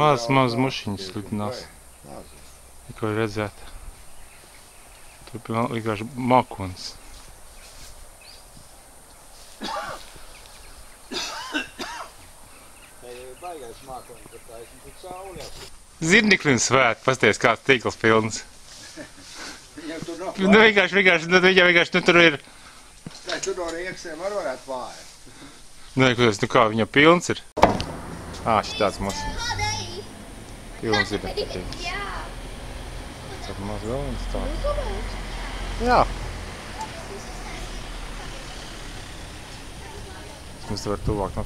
Maz, maz mušiņas diezgan slidinās. vai- Maz. Ko redzēt? Tur piln- vienkārši makuns. Zirniklis svēt, pasties kāds tīkls pilns. Nu vienkārši, vienkārši, nu viņam vienkārši, nu tur ir, Tā tur no rieksiem var varētu pārēt. nu, nekas, nu kā viņam pilns ir. Ā, šitāds Hier Geben Sie den Dings. Sag mal so uns da. Ja. Jetzt müsste wir da warten.